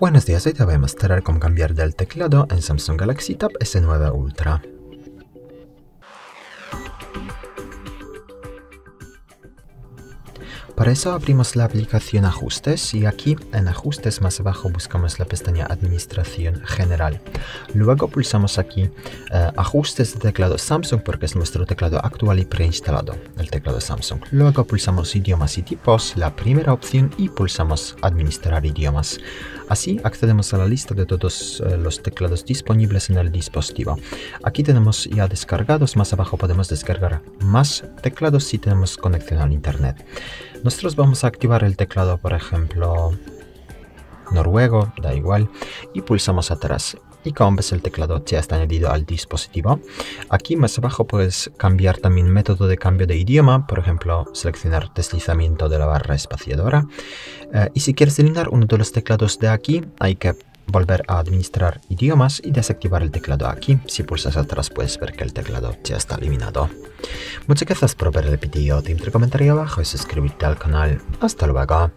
Buenos días, hoy te voy a mostrar cómo cambiar del teclado en Samsung Galaxy Tab S9 Ultra. Para eso abrimos la aplicación Ajustes y aquí en Ajustes más abajo buscamos la pestaña Administración General. Luego pulsamos aquí eh, Ajustes de teclado Samsung porque es nuestro teclado actual y preinstalado, el teclado Samsung. Luego pulsamos Idiomas y tipos, la primera opción y pulsamos Administrar idiomas. Así accedemos a la lista de todos eh, los teclados disponibles en el dispositivo. Aquí tenemos ya descargados, más abajo podemos descargar más teclados si tenemos conexión al internet. Nosotros vamos a activar el teclado, por ejemplo, noruego, da igual, y pulsamos atrás. Y como ves el teclado ya está añadido al dispositivo. Aquí más abajo puedes cambiar también método de cambio de idioma, por ejemplo seleccionar deslizamiento de la barra espaciadora. Eh, y si quieres eliminar uno de los teclados de aquí, hay que volver a administrar idiomas y desactivar el teclado aquí. Si pulsas atrás puedes ver que el teclado ya está eliminado. Muchas gracias por ver el vídeo, te comentario abajo y suscribirte al canal. Hasta luego.